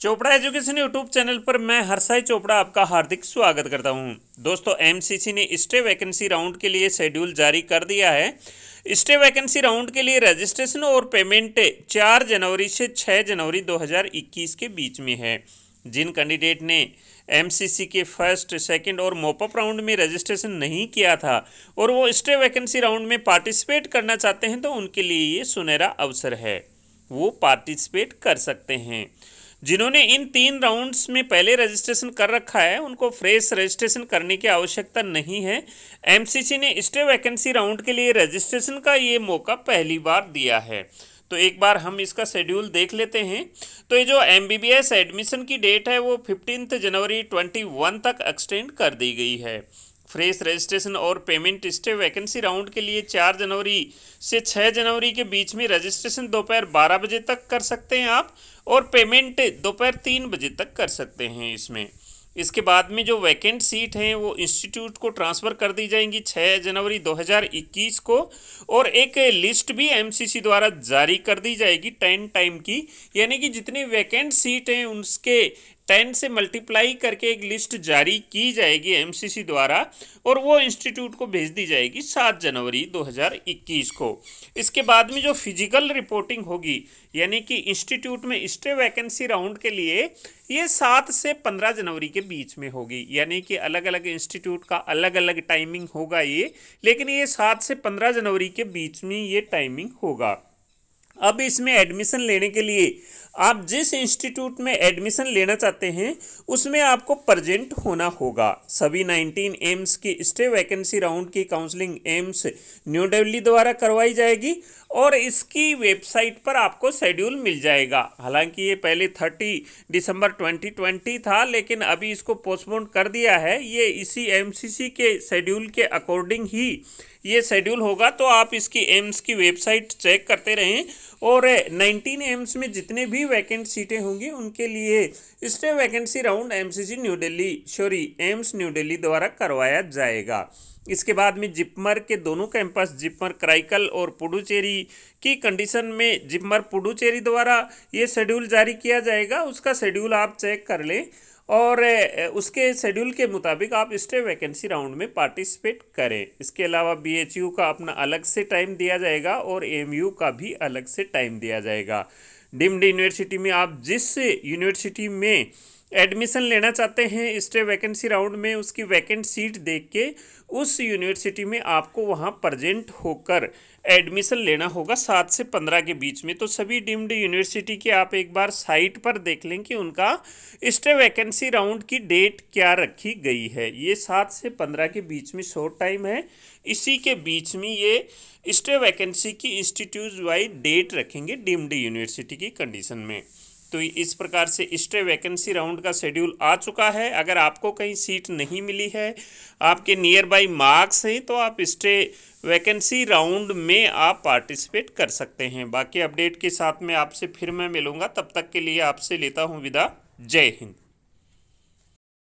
Chopra education YouTube channel पर मैं हरसाई चोपड़ा आपका हार्दिक स्वागत करता हूँ। दोस्तों एमसीसी ने स्टे वैकेंसी राउंड के लिए शेड्यूल जारी कर दिया है। स्टे वैकेंसी राउंड के लिए रजिस्ट्रेशन और पेमेंट 4 जनवरी से 6 जनवरी 2021 के बीच में है। जिन कैंडिडेट ने एमसीसी के फ़र्स्ट सेकंड और मोपअप राउंड में रजिस्ट्रेशन नहीं किया था और वो स्टे वैकेंसी राउंड में पार्टिसिपेट करना चाहते हैं तो उनके लिए ये सुनहरा अवसर है। वो पार्टिसिपेट कर सकते हैं। जिन्होंने इन तीन राउंड्स में पहले रजिस्ट्रेशन कर रखा है, उनको फ्रेश रजिस्ट्रेशन करने की आवश्यकता नहीं है। एमसीसी ने स्टे वैकेंसी राउंड के लिए रजिस्ट्रेशन का ये मौका पहली बार दिया है। तो एक बार हम इसका शेड्यूल देख लेते हैं। तो ये जो एमबीबीएस एडमिशन की डेट है, वो फिफ्टीन जनवरी ट्वेंटी तक एक्सटेंड कर दी गई है। फ्रेश रजिस्ट्रेशन और पेमेंट स्टे वैकेंसी राउंड के लिए चार जनवरी से छः जनवरी के बीच में रजिस्ट्रेशन दोपहर बारह बजे तक कर सकते हैं आप और पेमेंट दोपहर तीन बजे तक कर सकते हैं इसमें। इसके बाद में जो वैकेंट सीट हैं, वो इंस्टीट्यूट को ट्रांसफ़र कर दी जाएँगी छः जनवरी 2021 को और एक लिस्ट भी एमसीसी द्वारा जारी कर दी जाएगी टेन टाइम की। यानी कि जितनी वैकेंट सीट हैं उसके टेन से मल्टीप्लाई करके एक लिस्ट जारी की जाएगी एमसीसी द्वारा, और वो इंस्टीट्यूट को भेज दी जाएगी सात जनवरी 2021 को। इसके बाद में जो फ़िज़िकल रिपोर्टिंग होगी, यानी कि इंस्टीट्यूट में स्टे वैकेंसी राउंड के लिए, ये सात से पंद्रह जनवरी के बीच में होगी। यानी कि अलग अलग इंस्टीट्यूट का अलग अलग टाइमिंग होगा ये, लेकिन ये सात से पंद्रह जनवरी के बीच में ये टाइमिंग होगा। अब इसमें एडमिशन लेने के लिए, आप जिस इंस्टीट्यूट में एडमिशन लेना चाहते हैं, उसमें आपको प्रजेंट होना होगा। सभी 19 एम्स की स्टे वैकेंसी राउंड की काउंसलिंग एम्स न्यू दिल्ली द्वारा करवाई जाएगी। और इसकी वेबसाइट पर आपको शेड्यूल मिल जाएगा। हालाँकि ये पहले 30 दिसंबर 2020 था, लेकिन अभी इसको पोस्टपोन कर दिया है। ये इसी एमसीसी के शेड्यूल के अकॉर्डिंग ही ये शेड्यूल होगा। तो आप इसकी एम्स की वेबसाइट चेक करते रहें। और 19 एम्स में जितने भी वैकेंट सीटें होंगी, उनके लिए stray vacancy round MCC new Delhi, sorry AIIMS new Delhi द्वारा करवाया जाएगा। इसके बाद में जिपमर के दोनों कैंपस जिपमर क्राइकल और पुडुचेरी की कंडीशन में जिपमर पुडुचेरी द्वारा ये शेड्यूल जारी किया जाएगा, उसका शेड्यूल आप चेक कर लें और उसके शेड्यूल के मुताबिक आप स्टे वैकेंसी राउंड में पार्टिसिपेट करें। इसके अलावा बीएचयू का अपना अलग से टाइम दिया जाएगा और एमयू का भी अलग से टाइम दिया जाएगा। डिम्ड यूनिवर्सिटी में आप जिस यूनिवर्सिटी में एडमिशन लेना चाहते हैं स्टे वैकेंसी राउंड में, उसकी वैकेंट सीट देख के उस यूनिवर्सिटी में आपको वहाँ प्रजेंट होकर एडमिशन लेना होगा सात से पंद्रह के बीच में। तो सभी डीम्ड यूनिवर्सिटी के आप एक बार साइट पर देख लें कि उनका स्टे वैकेंसी राउंड की डेट क्या रखी गई है। ये सात से पंद्रह के बीच में शॉर्ट टाइम है। इसी के बीच में ये स्टे वैकेंसी की इंस्टीट्यूट वाइज डेट रखेंगे डीम्ड यूनिवर्सिटी की कंडीशन में। तो इस प्रकार से स्टे वैकेंसी राउंड का शेड्यूल आ चुका है। अगर आपको कहीं सीट नहीं मिली है, आपके नियर बाई मार्क्स हैं तो आप स्टे वैकेंसी राउंड में आप पार्टिसिपेट कर सकते हैं। बाकी अपडेट के साथ में आपसे फिर मैं मिलूँगा। तब तक के लिए आपसे लेता हूँ विदा। जय हिंद।